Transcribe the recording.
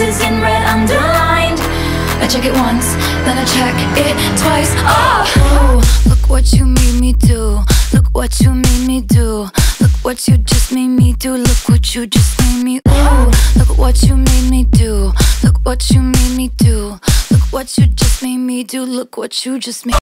is in red underlined I check it once, then I check it twice. Oh, oh look what you made me do. Look what you made me do. Look what you just made me do. Look what you just made me Oh, look what you made me do. Look what you made me do. Look what you just made me do. Look what you just made me!